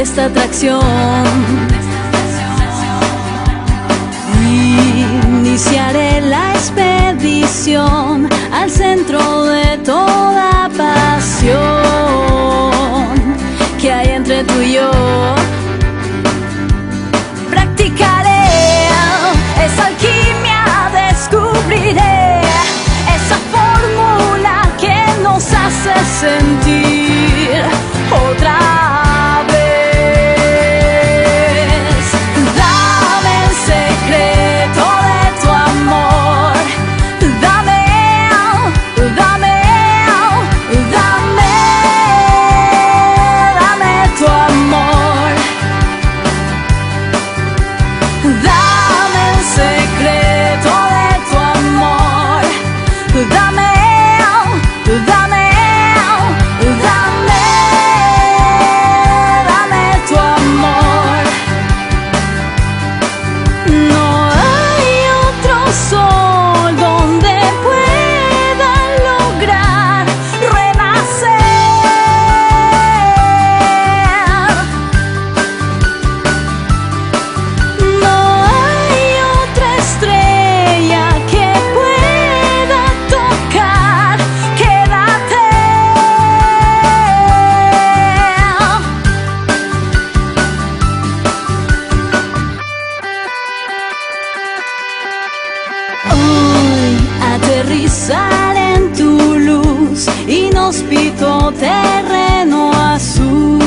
esta atracción. Iniciaré la expedición al centro de todo. aterrizar en tu luz, inhóspito terreno azul.